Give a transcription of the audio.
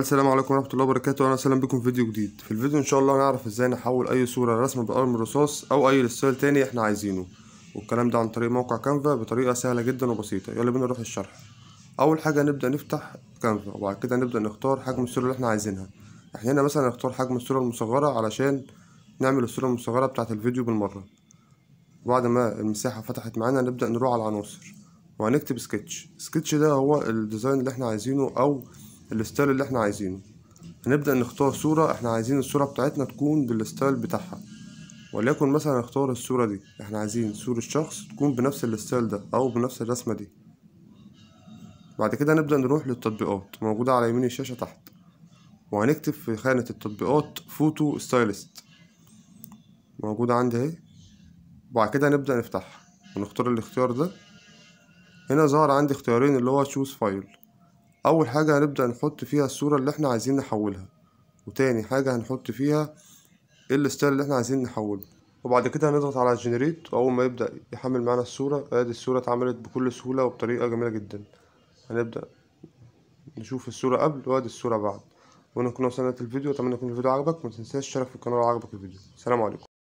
السلام عليكم ورحمة الله وبركاته. أهلا وسهلا بكم في فيديو جديد. في الفيديو إن شاء الله هنعرف إزاي نحول أي صورة رسم بقلم الرصاص أو أي style تاني إحنا عايزينه. والكلام ده عن طريق موقع Canva بطريقة سهلة جدا وبسيطة. يلا بينا نروح الشرح أول حاجة نبدأ نفتح Canva وبعد كده نبدأ نختار حجم الصورة اللي إحنا عايزينها. إحنا هنا مثلا نختار حجم الصورة المصغرة علشان نعمل الصورة المصغرة بتاعة الفيديو بالمرة. وبعد ما المساحة فتحت معانا نبدأ نروح على العناصر. وهنكتب sketch. sketch ده هو ال design اللي إحنا عايزينه أو ال style اللي إحنا عايزينه. هنبدأ نختار صورة إحنا عايزين الصورة بتاعتنا تكون بال style بتاعها. وليكن مثلا نختار الصورة دي. إحنا عايزين صورة شخص تكون بنفس ال style ده أو بنفس الرسمة دي. بعد كده نبدأ نروح للتطبيقات. موجودة على يمين الشاشة تحت. وهنكتب في خانة التطبيقات Photo Stylist موجودة عندي أهي. وبعد كده نبدأ نفتحها. ونختار الاختيار ده. هنا ظهر عندي اختيارين اللي هو choose file أول حاجة هنبدأ نحط فيها الصورة اللي إحنا عايزين نحولها وتاني حاجة هنحط فيها ال style اللي إحنا عايزين نحوله. وبعد كده هنضغط على generate وأول ما يبدأ يحمل معانا الصورة آدي الصورة اتعملت بكل سهولة وبطريقة جميلة جدا. هنبدأ نشوف الصورة قبل وأدي الصورة بعد. ونكون وصلنا الفيديو اتمنى يكون الفيديو عجبك متنساش تشترك في القناة لو عجبك الفيديو. سلام عليكم.